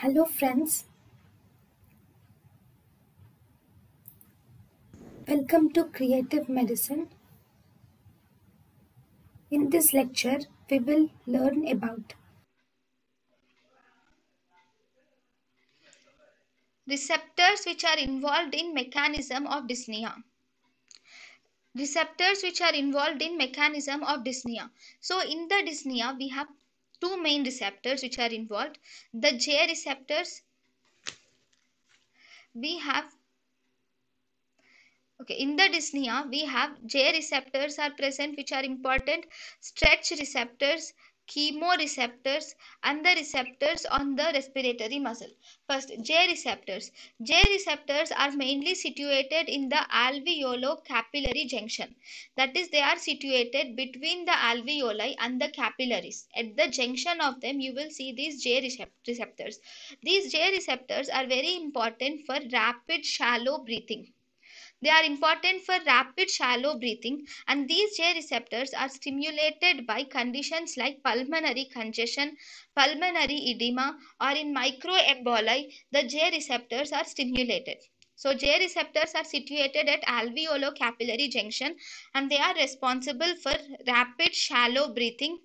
Hello friends. Welcome to Creative Medicine. In this lecture, we will learn about receptors which are involved in mechanism of dyspnea receptors which are involved in mechanism of dyspnea so in the dyspnea we have two main receptors which are involved. The j receptors we have okay in the dyspnea we have j receptors are present which are important. Stretch receptors chemoreceptors and the receptors on the respiratory muscle. First, J receptors. J receptors are mainly situated in the alveolo-capillary junction. That is, they are situated between the alveoli and the capillaries. At the junction of them, you will see these J receptors. These J receptors are very important for rapid shallow breathing. They are important for rapid shallow breathing and these J receptors are stimulated by conditions like pulmonary congestion, pulmonary edema or in microemboli the J receptors are stimulated. So J receptors are situated at alveolo-capillary junction and they are responsible for rapid shallow breathing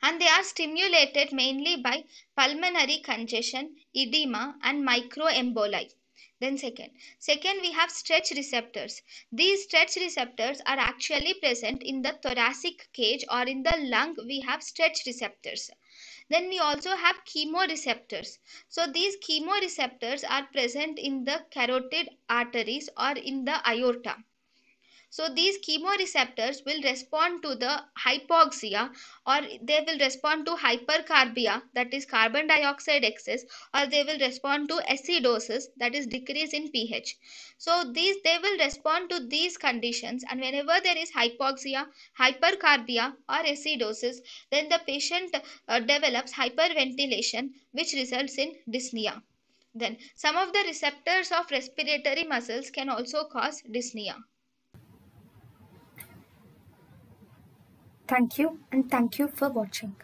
and they are stimulated mainly by pulmonary congestion, edema and microemboli. Then second, second we have stretch receptors. These stretch receptors are actually present in the thoracic cage or in the lung we have stretch receptors. Then we also have chemoreceptors. So these chemoreceptors are present in the carotid arteries or in the aorta. So these chemoreceptors will respond to the hypoxia or they will respond to hypercarbia that is carbon dioxide excess or they will respond to acidosis that is decrease in pH. So these they will respond to these conditions and whenever there is hypoxia, hypercarbia or acidosis then the patient uh, develops hyperventilation which results in dyspnea. Then some of the receptors of respiratory muscles can also cause dyspnea. Thank you and thank you for watching.